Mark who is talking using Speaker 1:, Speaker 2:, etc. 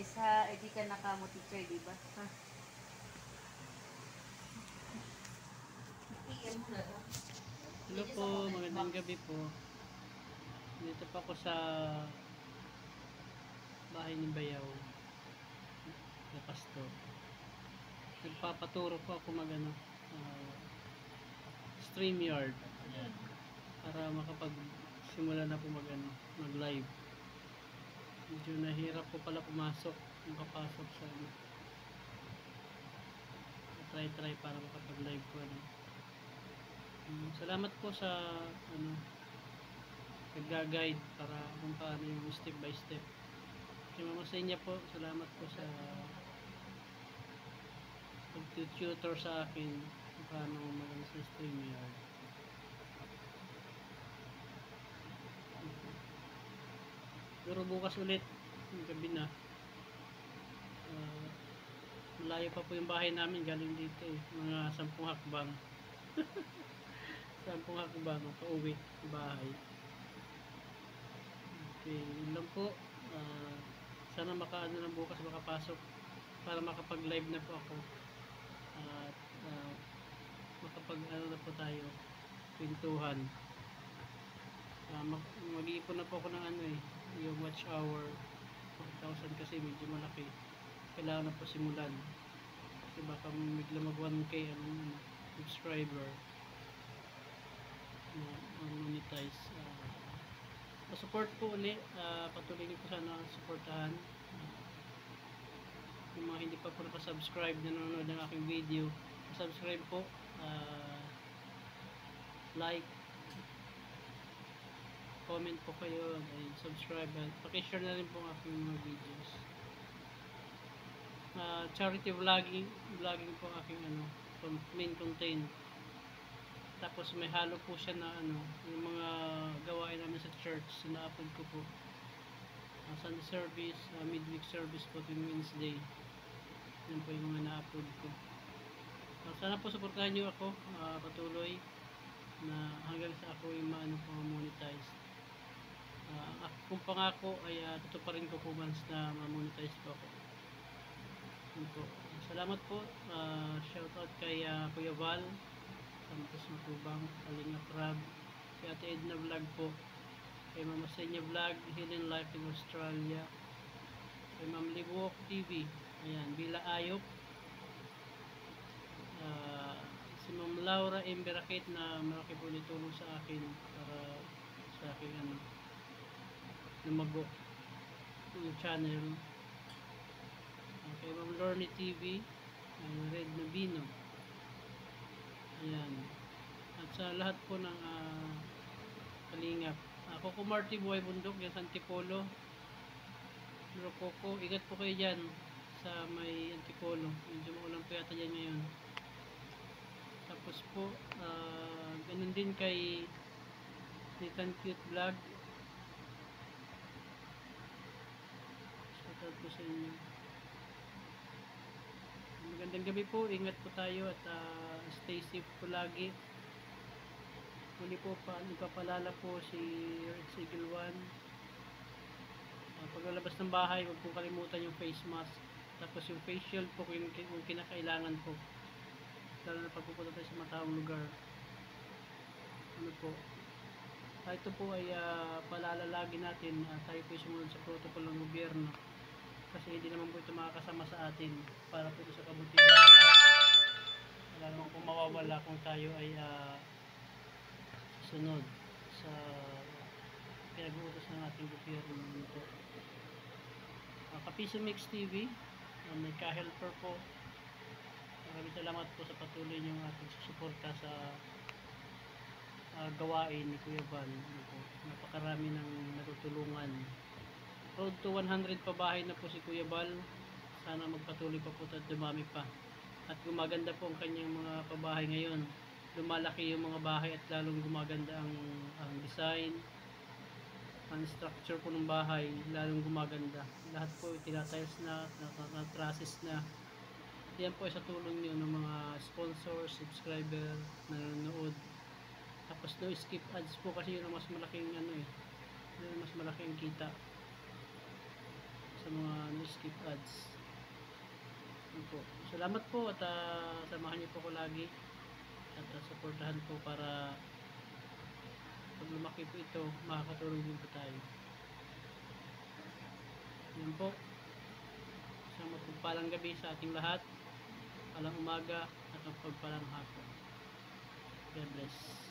Speaker 1: isa, eh di ka nakamoteacher, di ba? Ha?
Speaker 2: Hello po, magandang gabi po. Dito pa ako sa bahay ni Bayaw. Na pasto. Nagpapaturo po ako mag ano, ah, StreamYard. Ayan. Para makapag simula na po mag ano, mag live. Medyo nahirap po pala pumasok, makapasok sa ano. Try try para makapag live po ano. Mm, Salamat po sa ano nagga-guide para kung paano yung step by step. Kay Mama Senya po, salamat po sa pag-tutor sa akin kung paano mag sa StreamYard. Pero bukas ulit, gabi na. Ah, malayo pa po yung bahay namin galing dito eh. Mga sampung hakbang. Sampung hakbang pa uwi sa bahay. Okay, yun lang po. Ah, sana makaano lang bukas makapasok para makapag-live na po ako. At ah, makapag ano na po tayo pintuhan. Ah, mag mag-iipon na po ako ng ano eh, yung watch hour 4,000 kasi medyo malaki. Kailangan na po simulan. Kasi baka bigla mag 1k ang subscriber na na monetize. Uh, support po uli. ah, patuloy niyo po sana supportahan. Ah, yung mga hindi pa po nakasubscribe nanonood ng aking video, subscribe po. ah, like, comment po kayo, and subscribe. At pakishare na rin po ang aking mga videos. Ah, charity vlogging, vlogging po aking ano, main content. Tapos may halo po siya na ano, yung mga gawain namin sa church, na-upload ko po. Uh, Sunday service, ah, midweek service po tuwing Wednesday. Yan po yung mga na-upload ko. Ah, sana po supportahan niyo ako ah, patuloy na hanggang sa ako yung maano po monetize. Uh, akong pangako ay uh, tutuparin ko po once na ma-monetize po ako. Yun po. Salamat po. Ah, shoutout kay ah, Kuya Val. Santos Matubang, Kalinga Crab, kay Ate Edna Vlog po, kay Mama Senya Vlog, Hidden Life in Australia, kay Ma'am Libuok TV, ayan, Bila Ayop, Ah, si Ma'am Laura M. Na malaki po tulong sa akin para sa aking ano, lumago yung channel. Kay Ma'am Lorne TV, ang Red Nabino. Ayan. At sa lahat po ng ah, kalingap. Ako ko Marty Buhay Bundok, sa Antipolo. Pero Coco, ingat po kayo dyan sa may Antipolo. Medyo maulan po yata dyan ngayon. Tapos po, ah, ganun din kay Nathan Cute Vlog. Shoutout po sa inyo. Magandang gabi po. Ingat po tayo at ah, stay safe po lagi. Muli po pa, nagpapalala po si Red Sigil 1. Uh, paglalabas ng bahay, huwag po kalimutan yung face mask. Tapos yung face shield po kung, kung kinakailangan po. Lalo na pag pupunta tayo sa mataong lugar. Ano po. Ah, ito po ay ah, paalala lagi natin. ah, tayo po sumunod sa protocol ng gobyerno. Kasi hindi naman po ito makakasama sa atin para po sa kabutihan. Wala naman po mawawala kung tayo ay ah, sunod sa pinag-uutos ng ating gobyerno nito. Uh, Kapiso Mix TV, uh, may ka-helper po. Maraming salamat po sa patuloy niyong ating susuporta sa ah, gawain ni Kuya po, napakarami ng natutulungan. Road to 100 pa bahay na po si Kuya Val. Sana magpatuloy pa po at dumami pa. At gumaganda po ang kanyang mga pabahay ngayon. Lumalaki yung mga bahay at lalong gumaganda ang, ang design ang structure po ng bahay lalong gumaganda. Lahat po tinatiles na natrasses na yan po ay sa tulong niyo ng mga sponsor, subscriber na nanonood. Tapos no skip ads po kasi yun ang mas malaking ano eh yun mas malaking kita sa mga no-skip ads. Yun po. Salamat po at ah, samahan niyo po ko lagi at uh, supportahan po para pag lumaki po ito, makakatulong din po tayo. Yun po. Isang mapagpalang gabi sa ating lahat. Palang umaga at mapagpalang hapon. God bless.